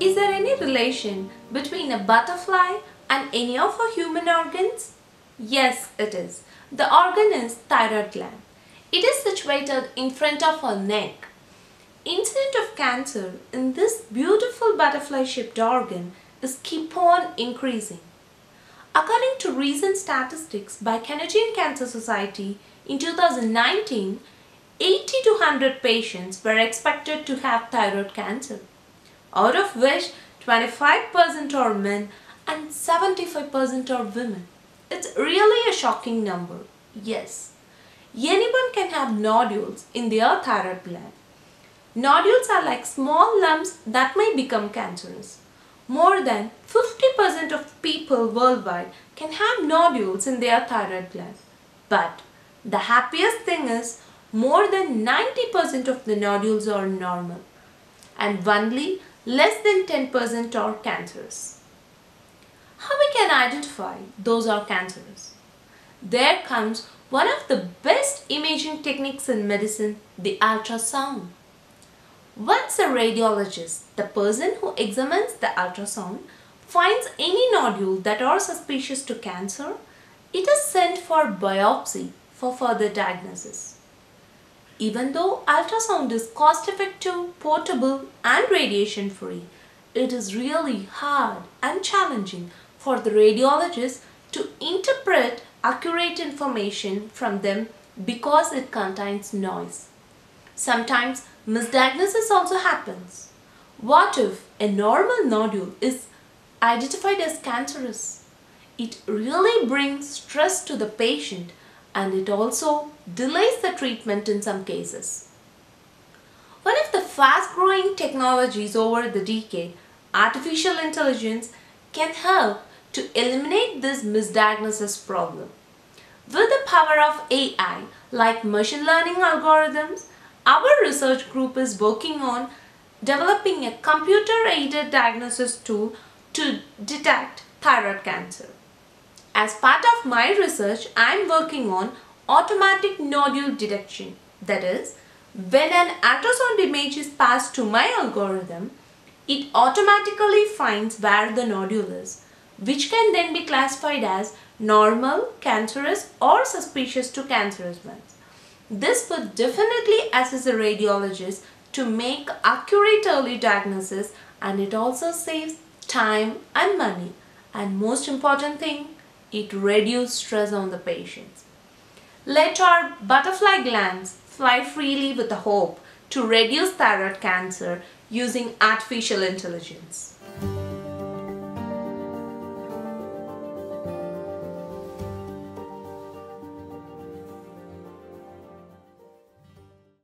Is there any relation between a butterfly and any of our human organs? Yes, it is. The organ is thyroid gland. It is situated in front of our neck. Incidence of cancer in this beautiful butterfly-shaped organ is keep on increasing. According to recent statistics by Canadian Cancer Society in 2019, 80 to 100 patients were expected to have thyroid cancer, out of which 25% are men and 75% are women. It's really a shocking number. Yes, anyone can have nodules in their thyroid gland. Nodules are like small lumps that may become cancerous. More than 50% of people worldwide can have nodules in their thyroid gland. But the happiest thing is more than 90% of the nodules are normal and only less than 10% are cancerous. How we can identify those are cancerous? There comes one of the best imaging techniques in medicine, the ultrasound. Once a radiologist, the person who examines the ultrasound, finds any nodule that are suspicious to cancer, it is sent for biopsy for further diagnosis. Even though ultrasound is cost effective, portable and radiation free, it is really hard and challenging for the radiologist to interpret accurate information from them because it contains noise. Sometimes misdiagnosis also happens. What if a normal nodule is identified as cancerous? It really brings stress to the patient and it also delays the treatment in some cases. One of the fast growing technologies over the decade, artificial intelligence can help to eliminate this misdiagnosis problem. With the power of AI like machine learning algorithms, our research group is working on developing a computer-aided diagnosis tool to detect thyroid cancer. As part of my research, I am working on automatic nodule detection. That is, when an ultrasound image is passed to my algorithm, it automatically finds where the nodule is, which can then be classified as normal, cancerous or suspicious to cancerous ones. This would definitely assist a radiologist to make accurate early diagnosis and it also saves time and money. And most important thing, it reduces stress on the patients. Let our butterfly glands fly freely with the hope to reduce thyroid cancer using artificial intelligence.